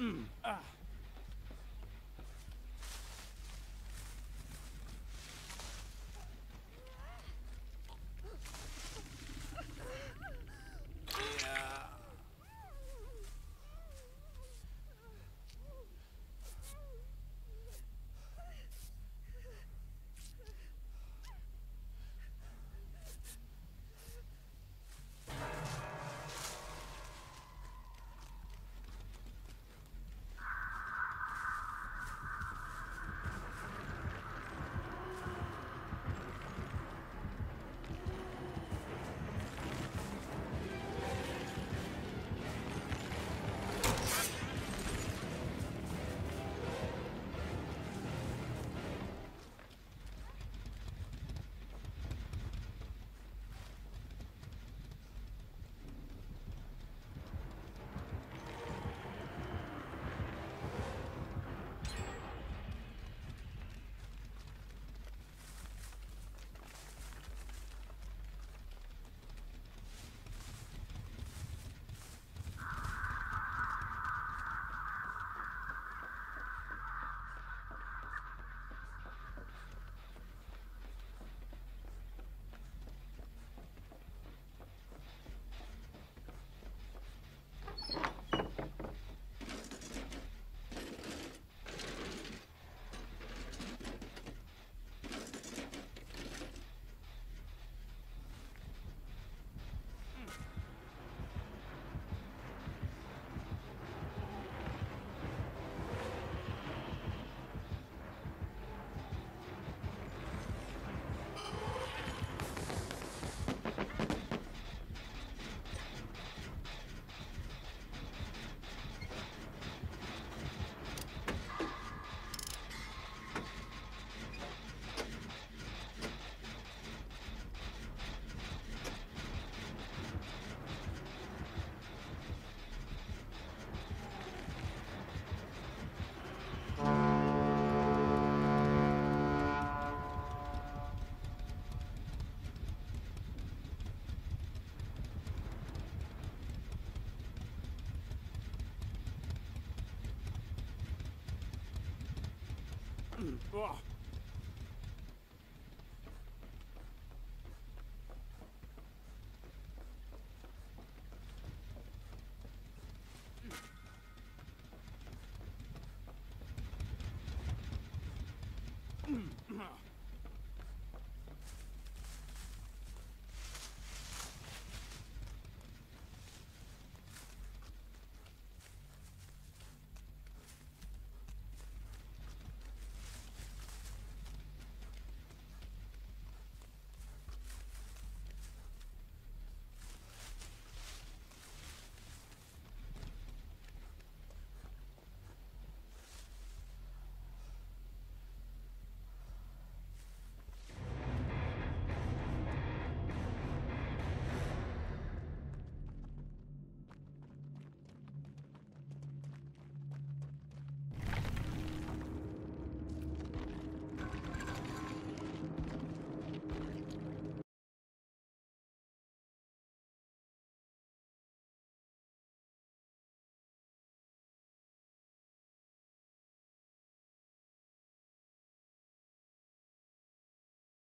Mm. Ugh.